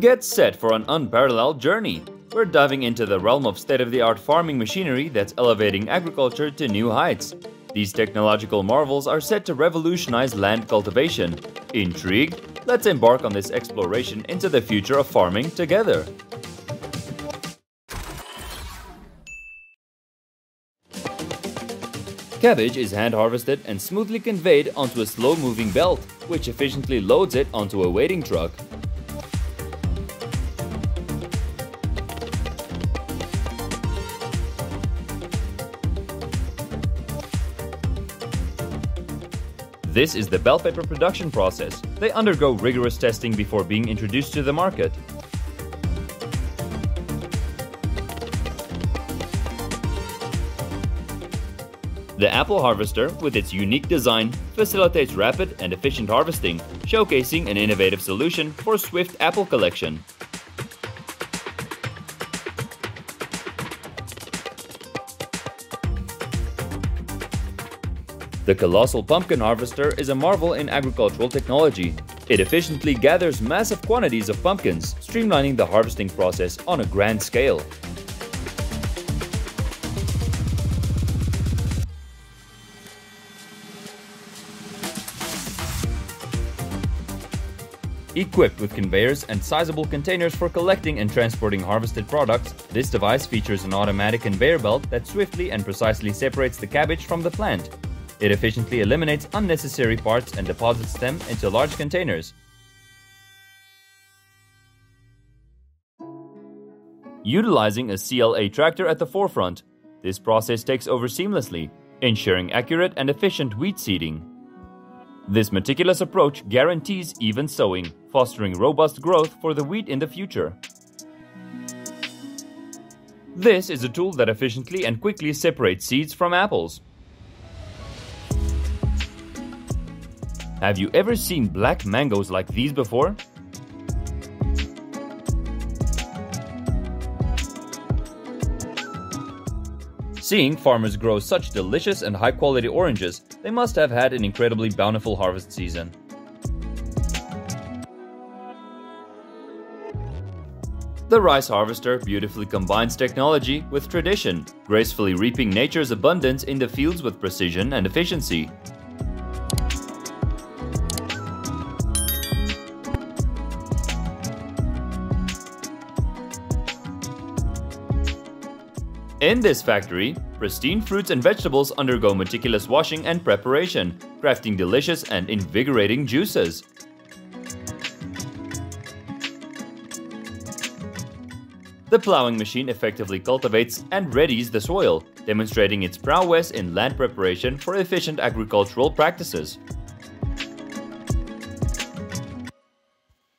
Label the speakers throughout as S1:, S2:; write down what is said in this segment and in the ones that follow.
S1: Get set for an unparalleled journey. We're diving into the realm of state-of-the-art farming machinery that's elevating agriculture to new heights. These technological marvels are set to revolutionize land cultivation. Intrigued? Let's embark on this exploration into the future of farming together. Cabbage is hand harvested and smoothly conveyed onto a slow-moving belt, which efficiently loads it onto a waiting truck. This is the bell pepper production process. They undergo rigorous testing before being introduced to the market. The apple harvester, with its unique design, facilitates rapid and efficient harvesting, showcasing an innovative solution for swift apple collection. The Colossal Pumpkin Harvester is a marvel in agricultural technology. It efficiently gathers massive quantities of pumpkins, streamlining the harvesting process on a grand scale. Equipped with conveyors and sizable containers for collecting and transporting harvested products, this device features an automatic conveyor belt that swiftly and precisely separates the cabbage from the plant, it efficiently eliminates unnecessary parts and deposits them into large containers. Utilizing a CLA tractor at the forefront, this process takes over seamlessly, ensuring accurate and efficient wheat seeding. This meticulous approach guarantees even sowing, fostering robust growth for the wheat in the future. This is a tool that efficiently and quickly separates seeds from apples. Have you ever seen black mangoes like these before? Seeing farmers grow such delicious and high quality oranges, they must have had an incredibly bountiful harvest season. The rice harvester beautifully combines technology with tradition, gracefully reaping nature's abundance in the fields with precision and efficiency. In this factory, pristine fruits and vegetables undergo meticulous washing and preparation, crafting delicious and invigorating juices. The plowing machine effectively cultivates and readies the soil, demonstrating its prowess in land preparation for efficient agricultural practices.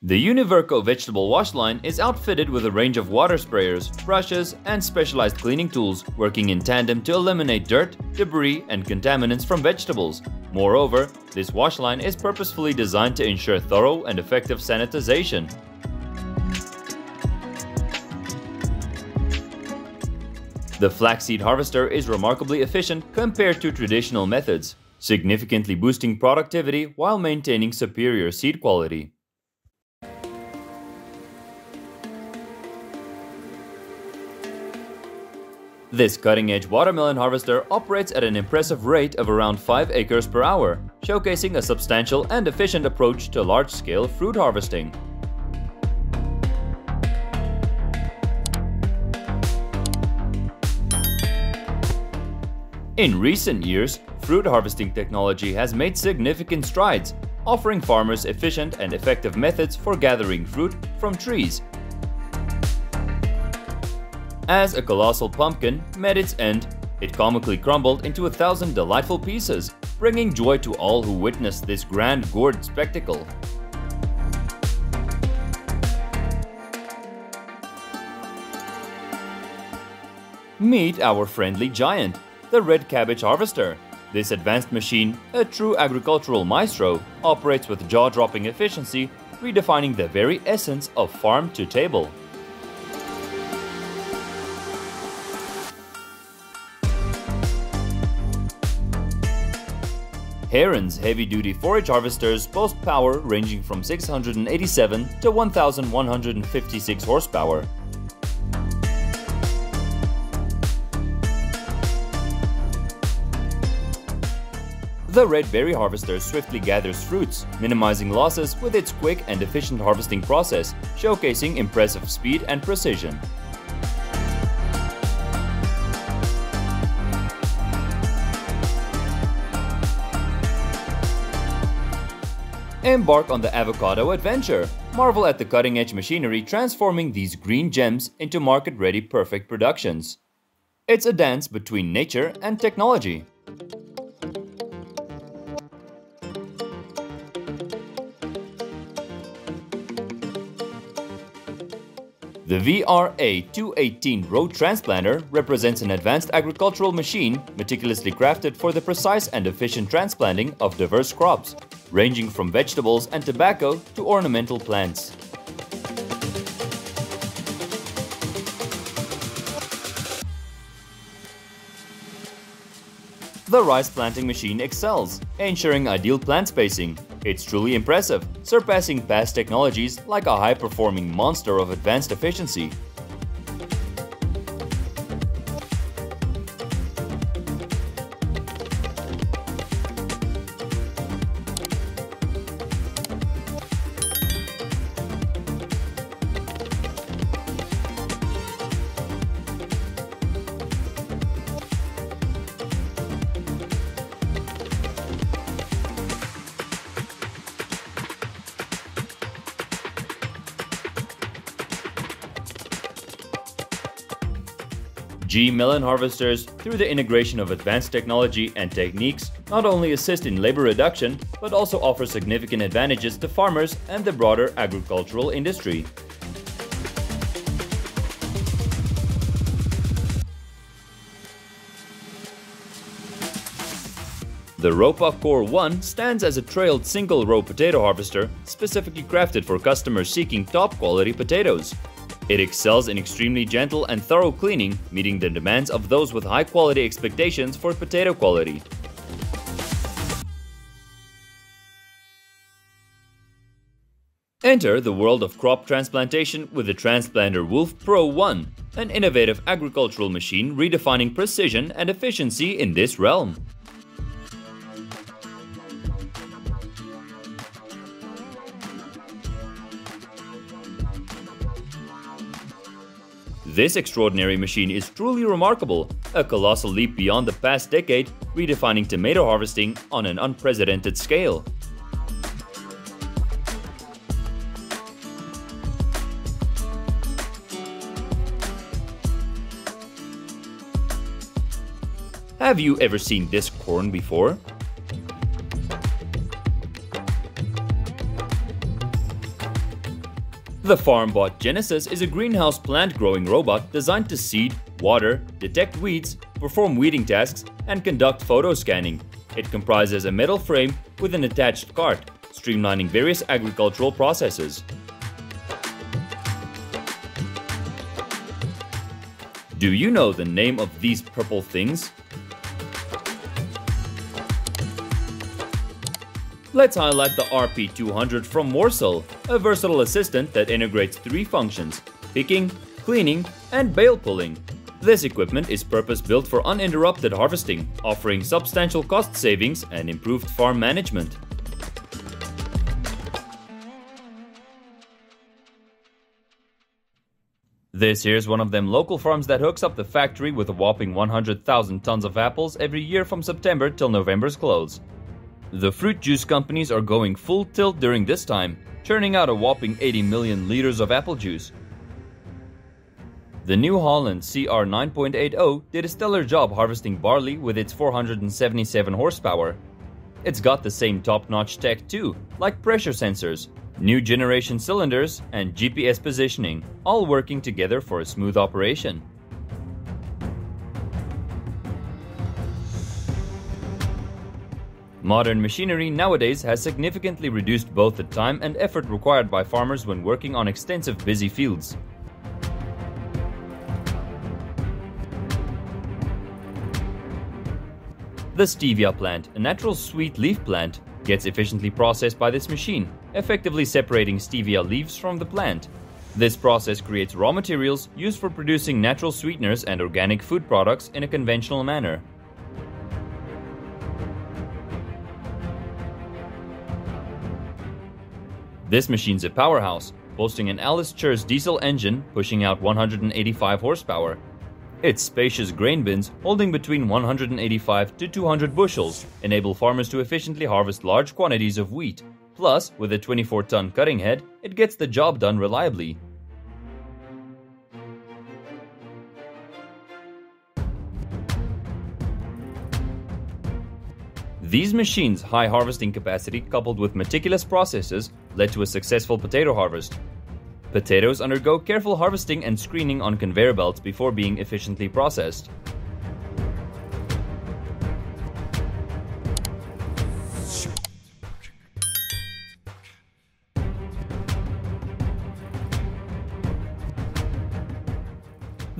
S1: The Univerco vegetable wash line is outfitted with a range of water sprayers, brushes, and specialized cleaning tools, working in tandem to eliminate dirt, debris, and contaminants from vegetables. Moreover, this wash line is purposefully designed to ensure thorough and effective sanitization. The flaxseed harvester is remarkably efficient compared to traditional methods, significantly boosting productivity while maintaining superior seed quality. This cutting-edge watermelon harvester operates at an impressive rate of around 5 acres per hour, showcasing a substantial and efficient approach to large-scale fruit harvesting. In recent years, fruit harvesting technology has made significant strides, offering farmers efficient and effective methods for gathering fruit from trees as a colossal pumpkin met its end, it comically crumbled into a thousand delightful pieces, bringing joy to all who witnessed this grand gourd spectacle. Meet our friendly giant, the Red Cabbage Harvester. This advanced machine, a true agricultural maestro, operates with jaw-dropping efficiency, redefining the very essence of farm to table. Heron's heavy-duty forage harvesters boast power ranging from 687 to 1156 horsepower. The red berry harvester swiftly gathers fruits, minimizing losses with its quick and efficient harvesting process, showcasing impressive speed and precision. Embark on the avocado adventure. Marvel at the cutting-edge machinery transforming these green gems into market-ready perfect productions. It's a dance between nature and technology. The VRA218 row transplanter represents an advanced agricultural machine meticulously crafted for the precise and efficient transplanting of diverse crops, ranging from vegetables and tobacco to ornamental plants. The rice planting machine excels, ensuring ideal plant spacing. It's truly impressive, surpassing past technologies like a high-performing monster of advanced efficiency. G melon harvesters, through the integration of advanced technology and techniques, not only assist in labor reduction, but also offer significant advantages to farmers and the broader agricultural industry. The Ropa Core 1 stands as a trailed single-row potato harvester specifically crafted for customers seeking top-quality potatoes. It excels in extremely gentle and thorough cleaning, meeting the demands of those with high quality expectations for potato quality. Enter the world of crop transplantation with the Transplanter Wolf Pro 1, an innovative agricultural machine redefining precision and efficiency in this realm. This extraordinary machine is truly remarkable, a colossal leap beyond the past decade, redefining tomato harvesting on an unprecedented scale. Have you ever seen this corn before? The FarmBot Genesis is a greenhouse plant growing robot designed to seed, water, detect weeds, perform weeding tasks, and conduct photo scanning. It comprises a metal frame with an attached cart, streamlining various agricultural processes. Do you know the name of these purple things? Let's highlight the RP200 from Morsel, a versatile assistant that integrates three functions, picking, cleaning, and bale pulling. This equipment is purpose-built for uninterrupted harvesting, offering substantial cost savings and improved farm management. This here's one of them local farms that hooks up the factory with a whopping 100,000 tons of apples every year from September till November's close. The fruit juice companies are going full tilt during this time, churning out a whopping 80 million liters of apple juice. The New Holland CR 9.80 did a stellar job harvesting barley with its 477 horsepower. It's got the same top-notch tech too, like pressure sensors, new generation cylinders, and GPS positioning, all working together for a smooth operation. Modern machinery nowadays has significantly reduced both the time and effort required by farmers when working on extensive busy fields. The stevia plant, a natural sweet leaf plant, gets efficiently processed by this machine, effectively separating stevia leaves from the plant. This process creates raw materials used for producing natural sweeteners and organic food products in a conventional manner. This machine's a powerhouse, boasting an Allis-Chalmers diesel engine pushing out 185 horsepower. Its spacious grain bins, holding between 185 to 200 bushels, enable farmers to efficiently harvest large quantities of wheat. Plus, with a 24 ton cutting head, it gets the job done reliably. These machines' high harvesting capacity coupled with meticulous processes led to a successful potato harvest. Potatoes undergo careful harvesting and screening on conveyor belts before being efficiently processed.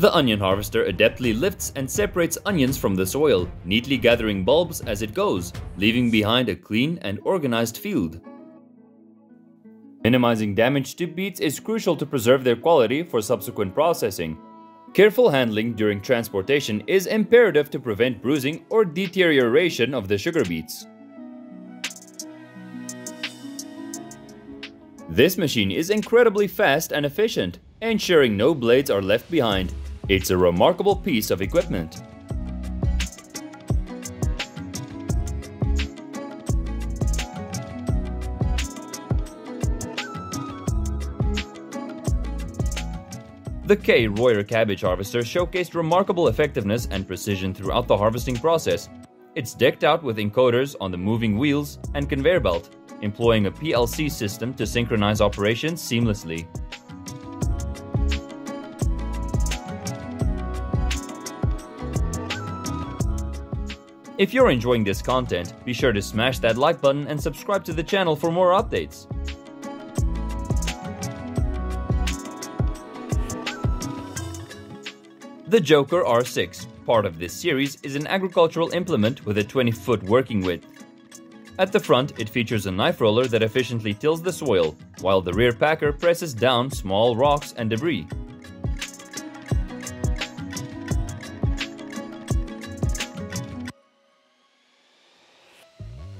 S1: The onion harvester adeptly lifts and separates onions from the soil, neatly gathering bulbs as it goes, leaving behind a clean and organized field. Minimizing damage to beets is crucial to preserve their quality for subsequent processing. Careful handling during transportation is imperative to prevent bruising or deterioration of the sugar beets. This machine is incredibly fast and efficient, ensuring no blades are left behind. It's a remarkable piece of equipment. The K. Royer cabbage harvester showcased remarkable effectiveness and precision throughout the harvesting process. It's decked out with encoders on the moving wheels and conveyor belt, employing a PLC system to synchronize operations seamlessly. If you're enjoying this content, be sure to smash that like button and subscribe to the channel for more updates. The Joker R6, part of this series, is an agricultural implement with a 20-foot working width. At the front, it features a knife roller that efficiently tills the soil, while the rear packer presses down small rocks and debris.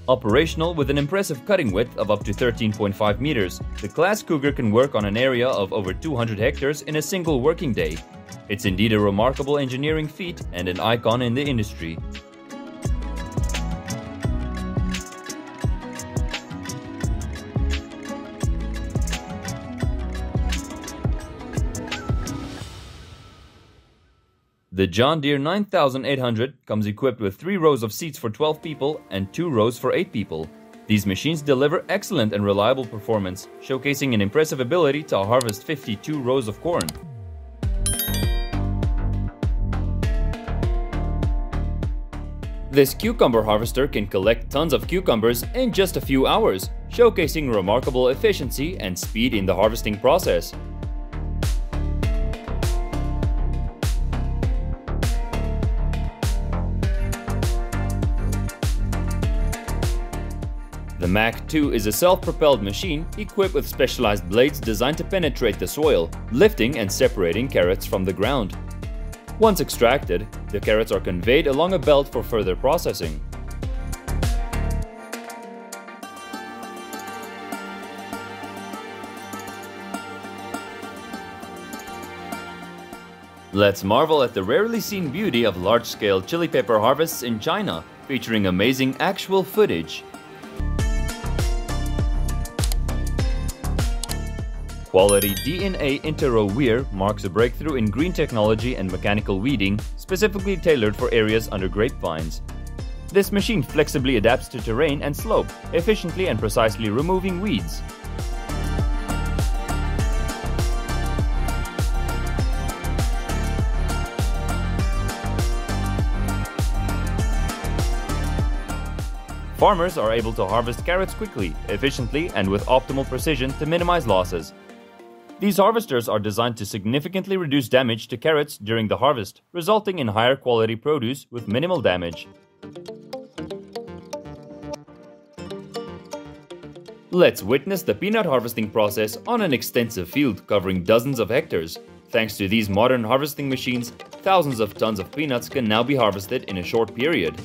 S1: Operational with an impressive cutting width of up to 13.5 meters, the CLAAS Cougar can work on an area of over 200 hectares in a single working day. It's indeed a remarkable engineering feat and an icon in the industry. The John Deere 9800 comes equipped with 3 rows of seats for 12 people and 2 rows for 8 people. These machines deliver excellent and reliable performance, showcasing an impressive ability to harvest 52 rows of corn. This cucumber harvester can collect tons of cucumbers in just a few hours, showcasing remarkable efficiency and speed in the harvesting process. The Mac 2 is a self-propelled machine equipped with specialized blades designed to penetrate the soil, lifting and separating carrots from the ground. Once extracted, the carrots are conveyed along a belt for further processing. Let's marvel at the rarely seen beauty of large-scale chili pepper harvests in China, featuring amazing actual footage. Quality DNA Interrow Weir marks a breakthrough in green technology and mechanical weeding, specifically tailored for areas under grapevines. This machine flexibly adapts to terrain and slope, efficiently and precisely removing weeds. Farmers are able to harvest carrots quickly, efficiently, and with optimal precision to minimize losses. These harvesters are designed to significantly reduce damage to carrots during the harvest, resulting in higher quality produce with minimal damage. Let's witness the peanut harvesting process on an extensive field covering dozens of hectares. Thanks to these modern harvesting machines, thousands of tons of peanuts can now be harvested in a short period.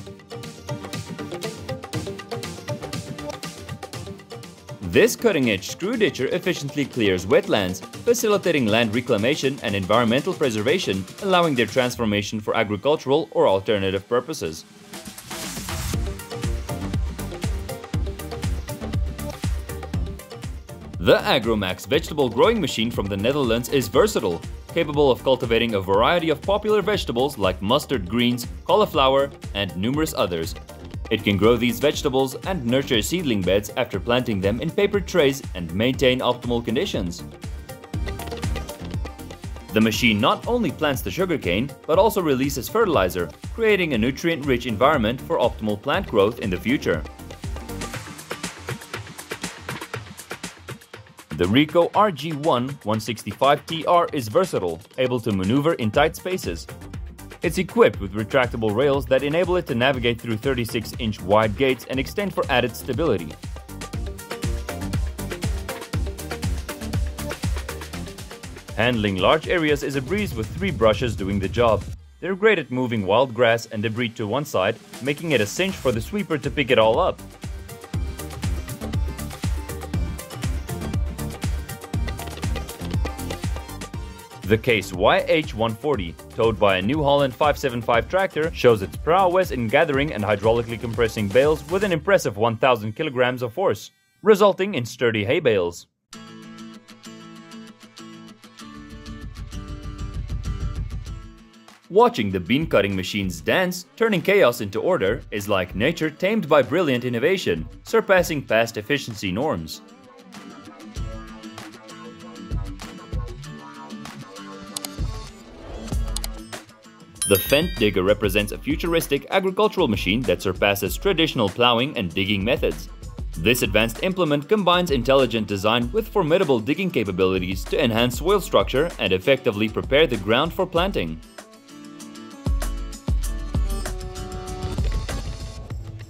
S1: This cutting-edge screw ditcher efficiently clears wetlands, facilitating land reclamation and environmental preservation, allowing their transformation for agricultural or alternative purposes. The Agromax vegetable growing machine from the Netherlands is versatile, capable of cultivating a variety of popular vegetables like mustard greens, cauliflower, and numerous others, it can grow these vegetables and nurture seedling beds after planting them in paper trays and maintain optimal conditions. The machine not only plants the sugarcane, but also releases fertilizer, creating a nutrient-rich environment for optimal plant growth in the future. The Rico RG1 165TR is versatile, able to maneuver in tight spaces, it's equipped with retractable rails that enable it to navigate through 36-inch wide gates and extend for added stability. Handling large areas is a breeze with three brushes doing the job. They're great at moving wild grass and debris to one side, making it a cinch for the sweeper to pick it all up. The Case YH140, towed by a New Holland 575 tractor, shows its prowess in gathering and hydraulically compressing bales with an impressive 1000 kilograms of force, resulting in sturdy hay bales. Watching the bean cutting machines dance, turning chaos into order, is like nature tamed by brilliant innovation, surpassing past efficiency norms. The Fendt digger represents a futuristic agricultural machine that surpasses traditional plowing and digging methods. This advanced implement combines intelligent design with formidable digging capabilities to enhance soil structure and effectively prepare the ground for planting.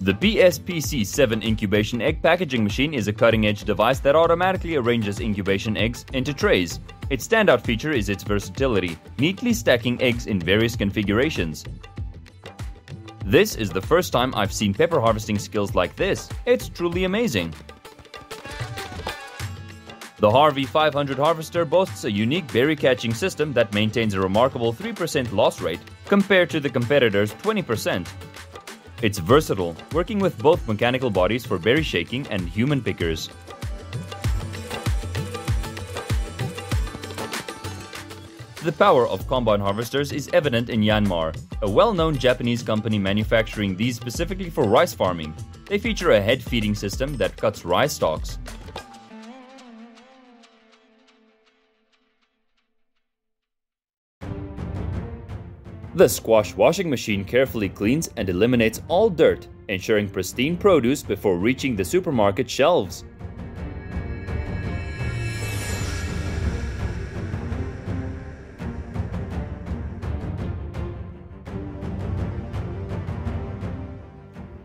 S1: The BSPC7 incubation egg packaging machine is a cutting-edge device that automatically arranges incubation eggs into trays. Its standout feature is its versatility, neatly stacking eggs in various configurations. This is the first time I've seen pepper harvesting skills like this. It's truly amazing. The Harvey 500 harvester boasts a unique berry catching system that maintains a remarkable 3% loss rate compared to the competitor's 20%. It's versatile, working with both mechanical bodies for berry shaking and human pickers. The power of combine harvesters is evident in Yanmar, a well-known Japanese company manufacturing these specifically for rice farming. They feature a head feeding system that cuts rice stalks. The squash washing machine carefully cleans and eliminates all dirt, ensuring pristine produce before reaching the supermarket shelves.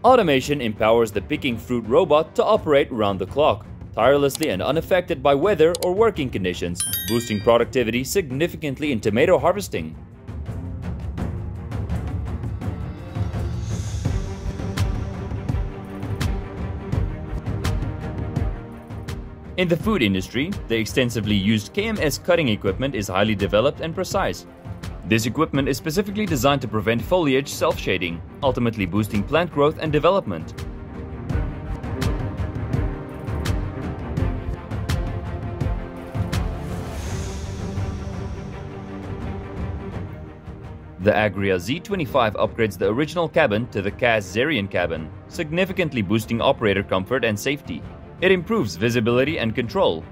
S1: Automation empowers the picking fruit robot to operate round the clock, tirelessly and unaffected by weather or working conditions, boosting productivity significantly in tomato harvesting. In the food industry, the extensively used KMS cutting equipment is highly developed and precise. This equipment is specifically designed to prevent foliage self-shading, ultimately boosting plant growth and development. The Agria Z25 upgrades the original cabin to the CAS Zerion cabin, significantly boosting operator comfort and safety. It improves visibility and control.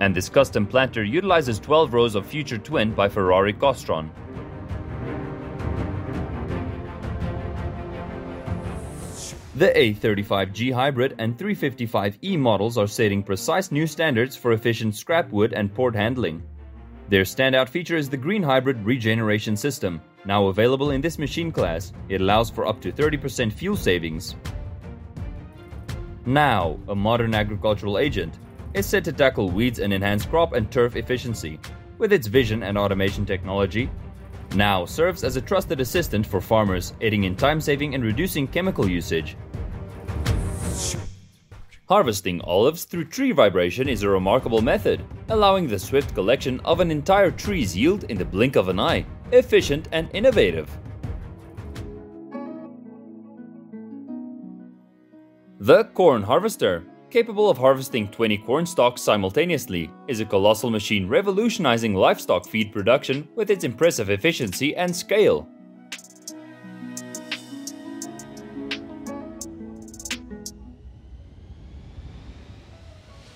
S1: And this custom planter utilizes 12 rows of Future Twin by Ferrari Costron. The A35G Hybrid and 355E models are setting precise new standards for efficient scrap wood and port handling. Their standout feature is the Green Hybrid regeneration system, now available in this machine class. It allows for up to 30% fuel savings. Now, a modern agricultural agent, is set to tackle weeds and enhance crop and turf efficiency. With its vision and automation technology, now serves as a trusted assistant for farmers, aiding in time saving and reducing chemical usage. Harvesting olives through tree vibration is a remarkable method, allowing the swift collection of an entire tree's yield in the blink of an eye, efficient and innovative. The Corn Harvester capable of harvesting 20 corn stalks simultaneously, is a colossal machine revolutionizing livestock feed production with its impressive efficiency and scale.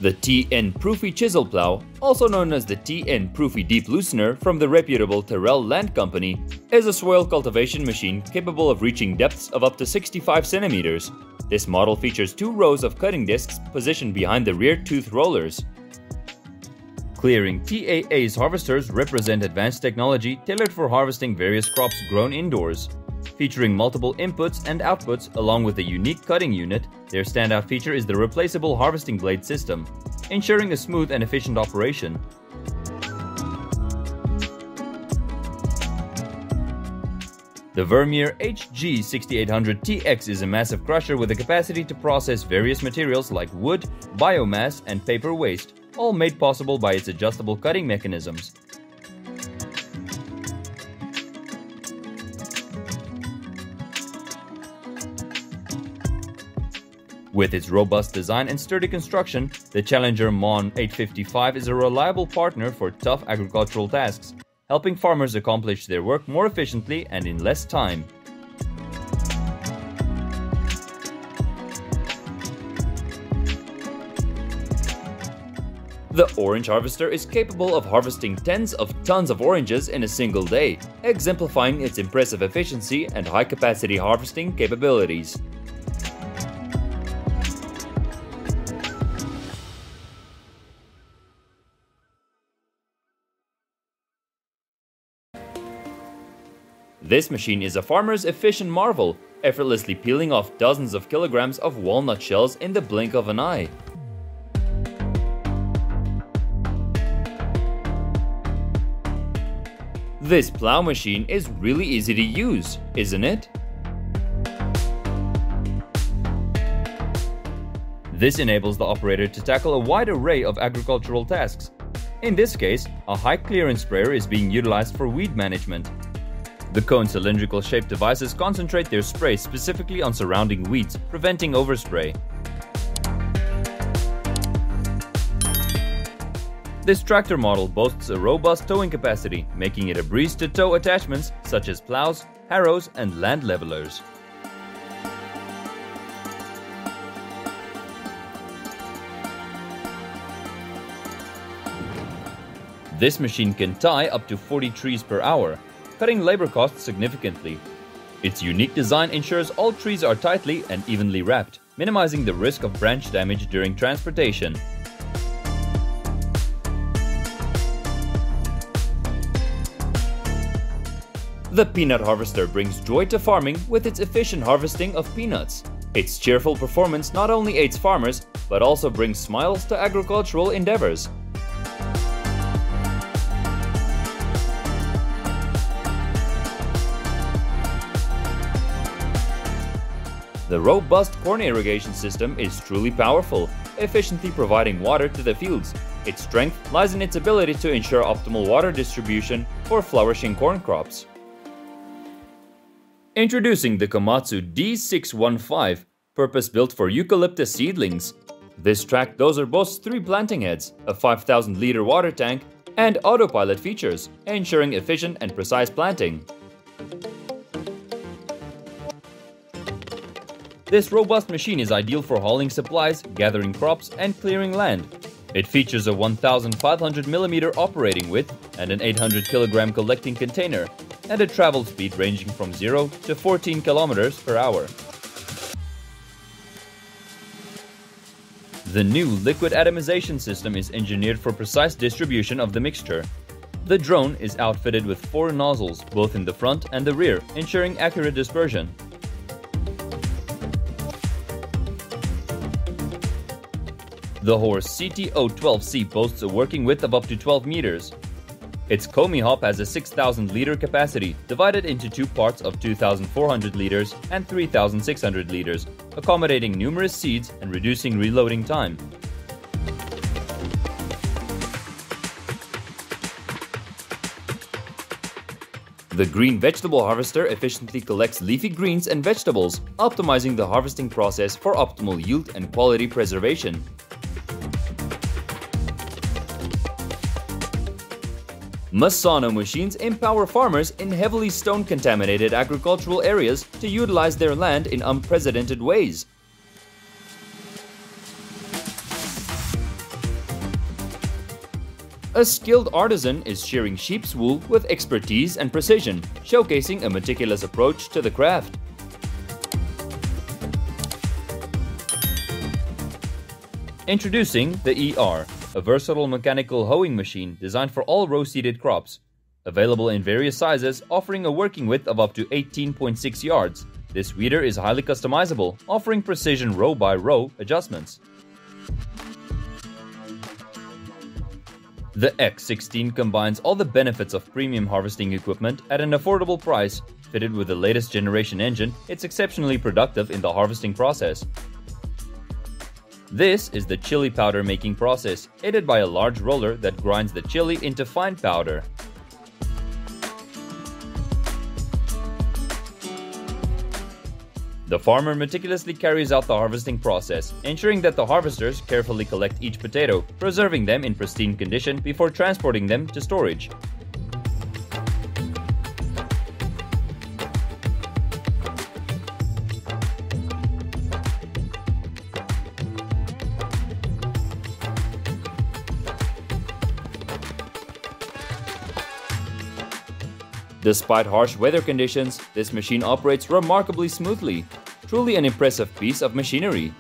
S1: The TN Profi Chisel Plow, also known as the TN Profi Deep Loosener from the reputable Terrell Land Company, is a soil cultivation machine capable of reaching depths of up to 65 centimeters. This model features two rows of cutting discs positioned behind the rear tooth rollers. Clearing TAA's harvesters represent advanced technology tailored for harvesting various crops grown indoors. Featuring multiple inputs and outputs along with a unique cutting unit, their standout feature is the replaceable harvesting blade system, ensuring a smooth and efficient operation. The Vermeer HG6800TX is a massive crusher with the capacity to process various materials like wood, biomass, and paper waste, all made possible by its adjustable cutting mechanisms. With its robust design and sturdy construction, the Challenger MON 855 is a reliable partner for tough agricultural tasks, helping farmers accomplish their work more efficiently and in less time. The Orange Harvester is capable of harvesting tens of tons of oranges in a single day, exemplifying its impressive efficiency and high-capacity harvesting capabilities. This machine is a farmer's efficient marvel, effortlessly peeling off dozens of kilograms of walnut shells in the blink of an eye. This plow machine is really easy to use, isn't it? This enables the operator to tackle a wide array of agricultural tasks. In this case, a high clearance sprayer is being utilized for weed management, the cone cylindrical shaped devices concentrate their spray specifically on surrounding weeds, preventing overspray. This tractor model boasts a robust towing capacity, making it a breeze to tow attachments such as plows, harrows, and land levelers. This machine can tie up to 40 trees per hour, cutting labor costs significantly. Its unique design ensures all trees are tightly and evenly wrapped, minimizing the risk of branch damage during transportation. The peanut harvester brings joy to farming with its efficient harvesting of peanuts. Its cheerful performance not only aids farmers, but also brings smiles to agricultural endeavors. The robust corn irrigation system is truly powerful, efficiently providing water to the fields. Its strength lies in its ability to ensure optimal water distribution for flourishing corn crops. Introducing the Komatsu D615, purpose-built for eucalyptus seedlings. This track dozer boasts three planting heads, a 5000 liter water tank, and autopilot features, ensuring efficient and precise planting. This robust machine is ideal for hauling supplies, gathering crops, and clearing land. It features a 1500mm operating width and an 800 kg collecting container, and a travel speed ranging from 0 to 14 km per hour. The new liquid atomization system is engineered for precise distribution of the mixture. The drone is outfitted with four nozzles, both in the front and the rear, ensuring accurate dispersion. The Horsch CTO12C boasts a working width of up to 12 meters. Its Komi hop has a 6,000 liter capacity, divided into two parts of 2,400 liters and 3,600 liters, accommodating numerous seeds and reducing reloading time. The green vegetable harvester efficiently collects leafy greens and vegetables, optimizing the harvesting process for optimal yield and quality preservation. Massano machines empower farmers in heavily stone-contaminated agricultural areas to utilize their land in unprecedented ways. A skilled artisan is shearing sheep's wool with expertise and precision, showcasing a meticulous approach to the craft. Introducing the ER, a versatile mechanical hoeing machine designed for all row-seeded crops. Available in various sizes, offering a working width of up to 18.6 yards. This weeder is highly customizable, offering precision row-by-row -row adjustments. The X16 combines all the benefits of premium harvesting equipment at an affordable price. Fitted with the latest generation engine, it's exceptionally productive in the harvesting process. This is the chili powder making process, aided by a large roller that grinds the chili into fine powder. The farmer meticulously carries out the harvesting process, ensuring that the harvesters carefully collect each potato, preserving them in pristine condition before transporting them to storage. Despite harsh weather conditions, this machine operates remarkably smoothly. Truly an impressive piece of machinery.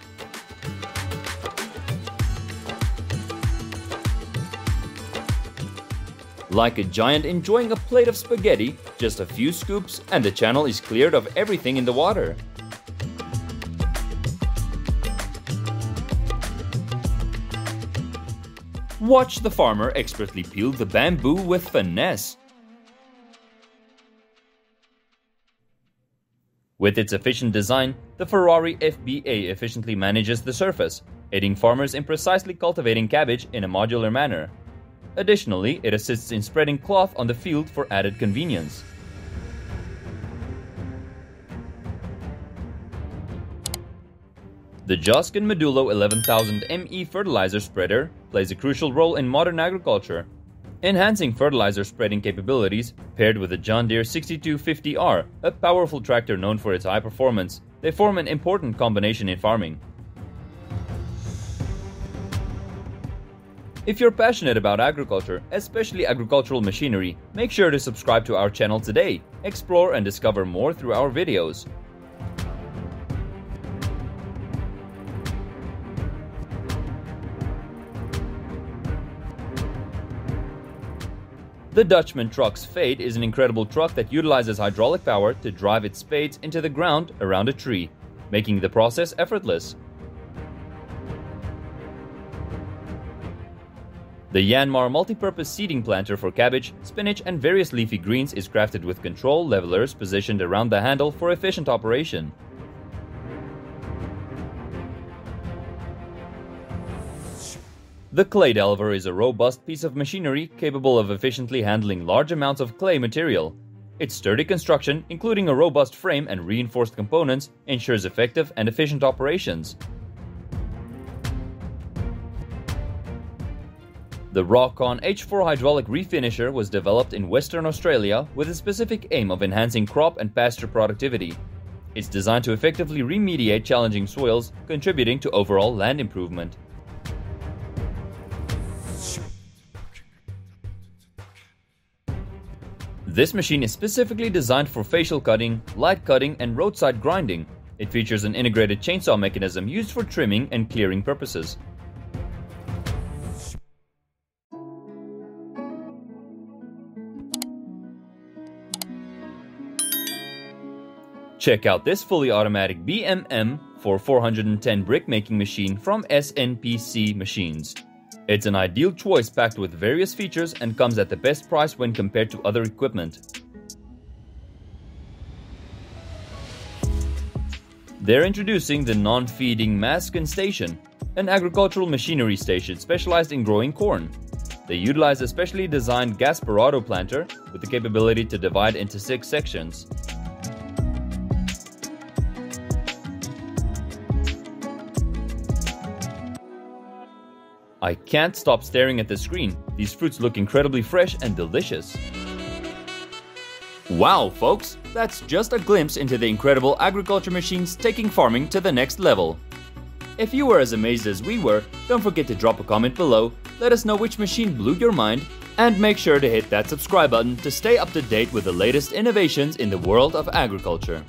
S1: Like a giant enjoying a plate of spaghetti, just a few scoops and the channel is cleared of everything in the water. Watch the farmer expertly peel the bamboo with finesse. With its efficient design, the Ferrari FBA efficiently manages the surface, aiding farmers in precisely cultivating cabbage in a modular manner. Additionally, it assists in spreading cloth on the field for added convenience. The Joskin Modulo 11000 ME fertilizer spreader plays a crucial role in modern agriculture enhancing fertilizer spreading capabilities paired with the John Deere 6250R, a powerful tractor known for its high performance. They form an important combination in farming. If you're passionate about agriculture, especially agricultural machinery, make sure to subscribe to our channel today. Explore and discover more through our videos. The Dutchman truck spade is an incredible truck that utilizes hydraulic power to drive its spades into the ground around a tree, making the process effortless. The Yanmar multi-purpose seeding planter for cabbage, spinach and various leafy greens is crafted with control levelers positioned around the handle for efficient operation. The clay delver is a robust piece of machinery capable of efficiently handling large amounts of clay material. Its sturdy construction, including a robust frame and reinforced components, ensures effective and efficient operations. The Rockon H4 hydraulic refinisher was developed in Western Australia with a specific aim of enhancing crop and pasture productivity. It's designed to effectively remediate challenging soils, contributing to overall land improvement. This machine is specifically designed for facial cutting, light cutting, and roadside grinding. It features an integrated chainsaw mechanism used for trimming and clearing purposes. Check out this fully automatic BMM for 410 brick making machine from SNPC Machines. It's an ideal choice packed with various features and comes at the best price when compared to other equipment. They're introducing the non-feeding Maskin station, an agricultural machinery station specialized in growing corn. They utilize a specially designed Gaspardo planter with the capability to divide into six sections. I can't stop staring at the screen. These fruits look incredibly fresh and delicious. Wow, folks, that's just a glimpse into the incredible agriculture machines taking farming to the next level. If you were as amazed as we were, don't forget to drop a comment below, let us know which machine blew your mind, and make sure to hit that subscribe button to stay up to date with the latest innovations in the world of agriculture.